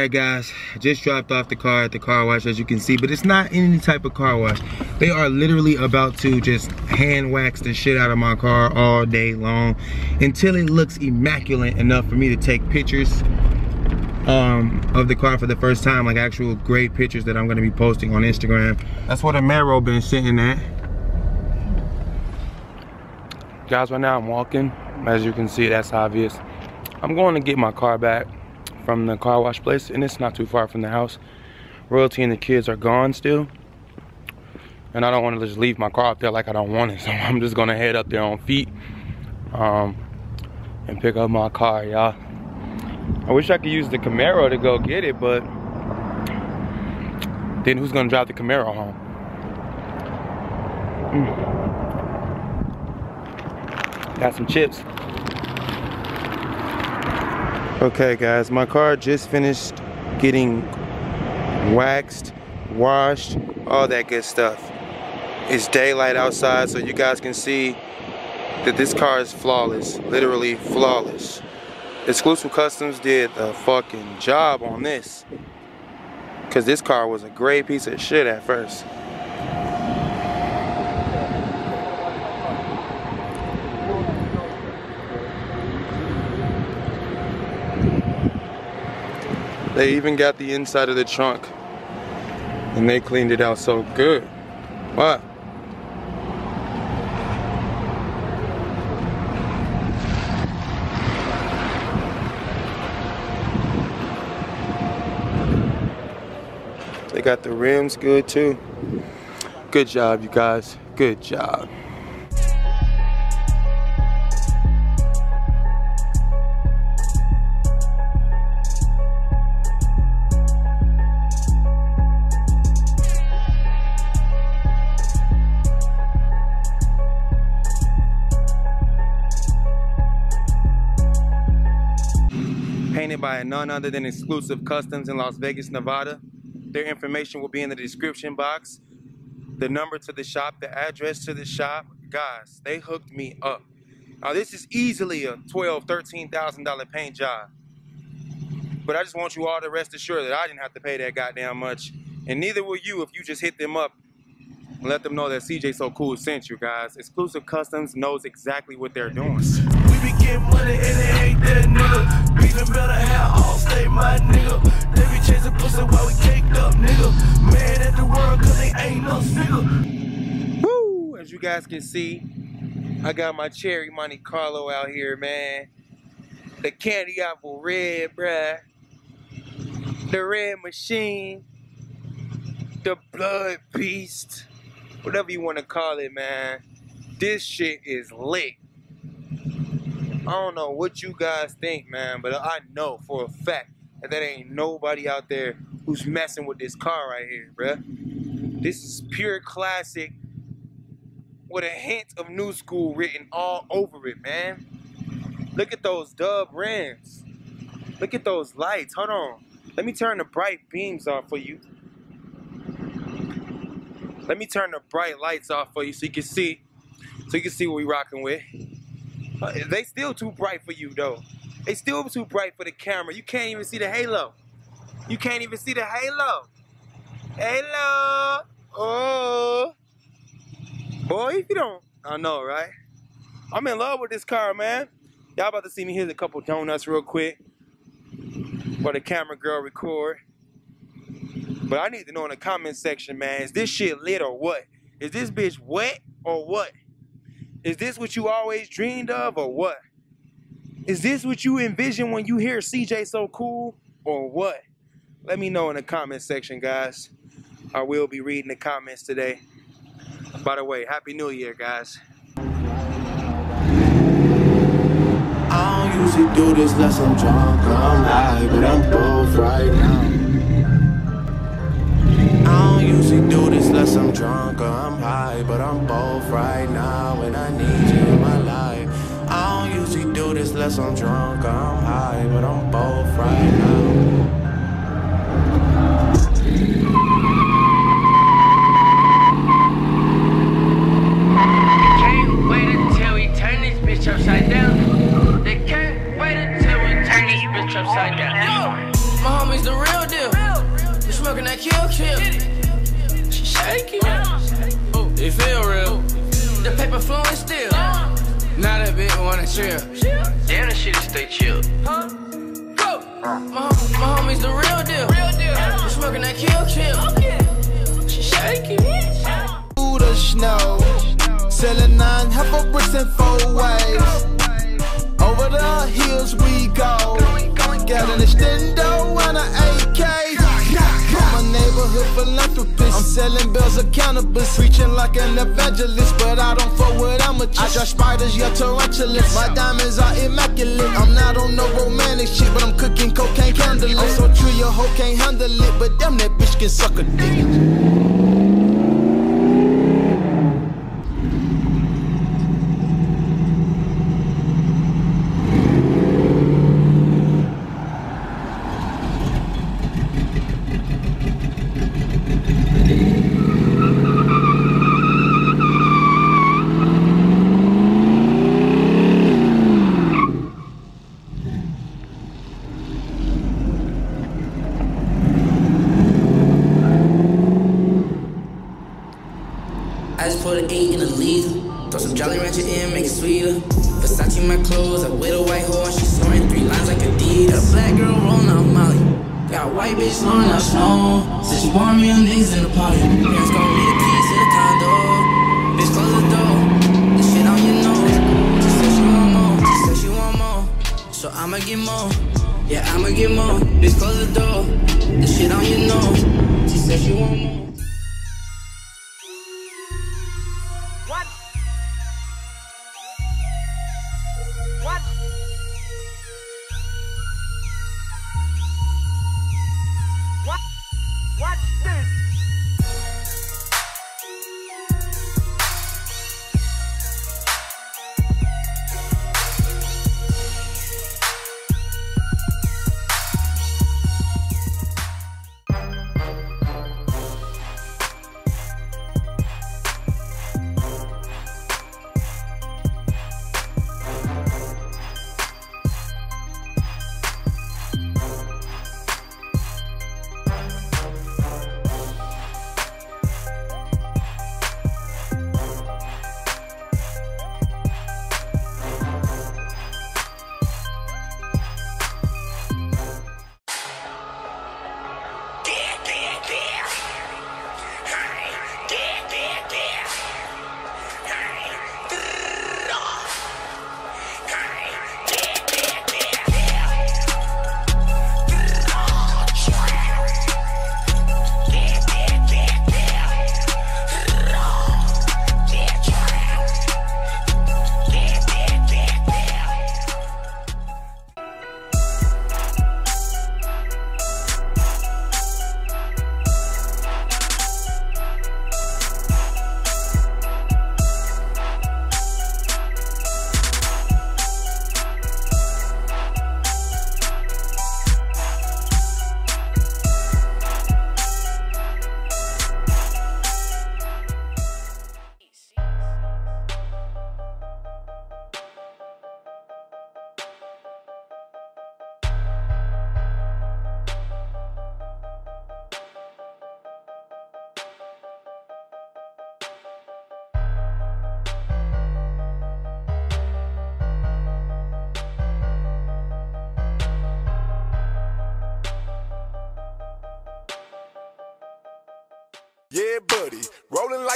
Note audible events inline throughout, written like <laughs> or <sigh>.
Right, guys, just dropped off the car at the car wash, as you can see, but it's not any type of car wash. They are literally about to just hand wax the shit out of my car all day long until it looks immaculate enough for me to take pictures um, of the car for the first time, like actual great pictures that I'm gonna be posting on Instagram. That's what Amaro been sitting at. Guys, right now I'm walking. As you can see, that's obvious. I'm going to get my car back from the car wash place and it's not too far from the house. Royalty and the kids are gone still. And I don't want to just leave my car up there like I don't want it. <laughs> So I'm just gonna head up there on feet um, and pick up my car, y'all. I wish I could use the Camaro to go get it, but then who's gonna drive the Camaro home? Mm. Got some chips. Okay guys, my car just finished getting waxed, washed, all that good stuff. It's daylight outside so you guys can see that this car is flawless, literally flawless. Exclusive Customs did a fucking job on this. Cause this car was a great piece of shit at first. They even got the inside of the trunk. And they cleaned it out so good. What? They got the rims good too. Good job, you guys. Good job. By none other than Exclusive Customs in Las Vegas, Nevada. Their information will be in the description box. The number to the shop, the address to the shop. Guys, they hooked me up. Now this is easily a twelve, thirteen thousand dollar paint job. But I just want you all to rest assured that I didn't have to pay that goddamn much. And neither will you if you just hit them up and let them know that CJ So Cool sent you guys. Exclusive Customs knows exactly what they're doing. We be getting money and it ain't that nigga. Better have all stay my nigga. They be chasing pussy while we caked up nigga. Mad at the world cause they ain't nigga. Woo! As you guys can see, I got my cherry Monte Carlo out here, man. The candy apple red, bruh. The red machine. The blood beast. Whatever you want to call it, man. This shit is lit. I don't know what you guys think, man, but I know for a fact that there ain't nobody out there who's messing with this car right here, bruh. This is pure classic with a hint of new school written all over it, man. Look at those dub rims. Look at those lights. Hold on. Let me turn the bright beams off for you. Let me turn the bright lights off for you so you can see. So you can see what we rocking with. They still too bright for you though. They still too bright for the camera. You can't even see the halo. You can't even see the halo. Halo. Oh. Boy, if you don't, I know, right? I'm in love with this car, man. Y'all about to see me hit a couple donuts real quick. For the camera girl record. But I need to know in the comment section, man, is this shit lit or what? Is this bitch wet or what? Is this what you always dreamed of or what? Is this what you envision when you hear CJ so cool or what? Let me know in the comment section, guys. I will be reading the comments today. By the way, Happy New Year, guys. I don't usually do this unless I'm drunk but I'm drunk or I'm high, but I'm both right now, and I need you in my life. I don't usually do this unless I'm drunk or I'm high, but I'm both right now. That bitch chill. Damn, the shit stay chill. Huh? Go. My, hom- my homies the real deal. We smoking that kill kill. She shaking. through the snow. Selling nine half a bricks in four ways. Over the hills we go. Got an extendo and an AK. I'm a neighborhood philanthropist. Selling bills of cannabis. Preaching like an evangelist, but I don't fuck with amateurs. I got spiders, yeah, tarantulas. My diamonds are immaculate. I'm not on no romantic shit, but I'm cooking cocaine candlelit. I'm so true, your hoe can't handle it, but damn that bitch can suck a dick. I just put an eight in a liter. Throw some Jolly Rancher in, make it sweeter. Versace my clothes, I with a white horse. She's snoring three lines like Adidas. Black girl rolling off Molly. Got white bitch snoring out snow. Said she want me on niggas in the party. Parents gon' need the keys to the condo. Bitch, close the door. This shit on your nose. She said she want more. She said she want more. So I'ma get more. Yeah, I'ma get more. Bitch, close the door. This shit on your nose. She said she want more.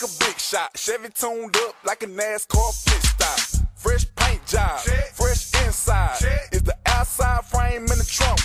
Like a big shot. Chevy tuned up like a NASCAR pit stop. Fresh paint job, fresh inside. Is the outside frame in the trunk